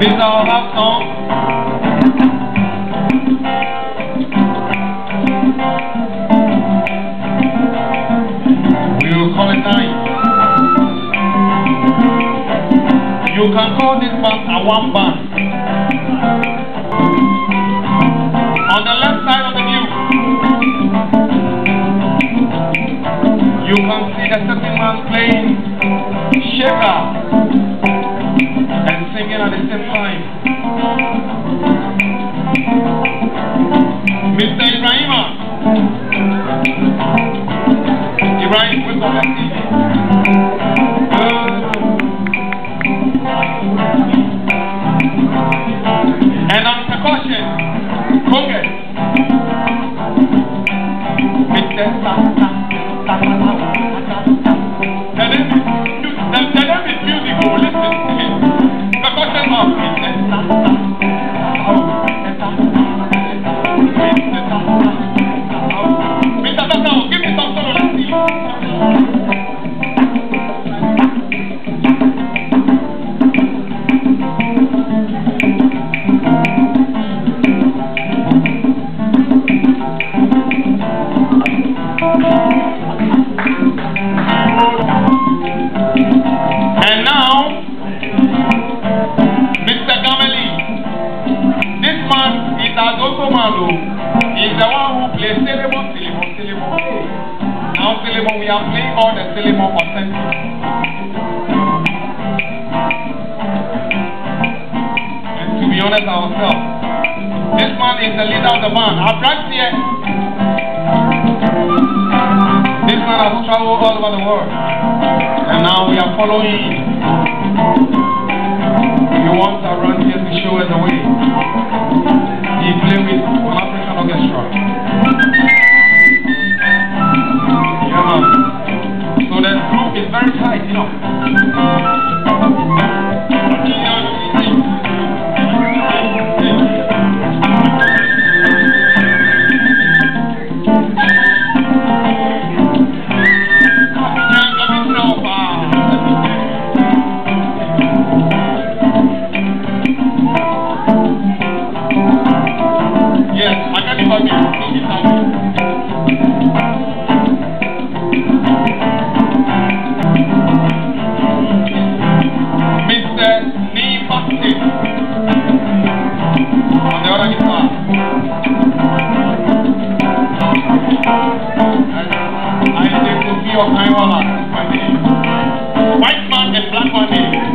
These are our song. We will call it night. You can call this band a one band. On the left side of the view, you can see the second man playing Mr. Ibrahima. Ibrahim, what's is oh. He's the one who plays Selemon, Selemon, Selemon. Now Selemon, we are playing all the Selemon authentic. And to be honest ourselves, this man is the leader of the band. Our branch here, this man has traveled all over the world. And now we are following him. He wants around here to show us the way. Is very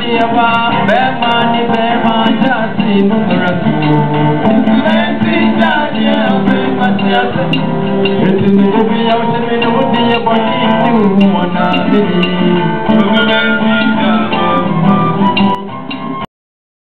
ni ẹ̀fà bẹ́ẹ̀ máa ní bẹ́ẹ̀ máa já sí inú rẹ̀ tó. lẹ́yìn tí já ni ẹ̀ ọ̀fẹ́ máa ti àṣẹ. ètò mi ni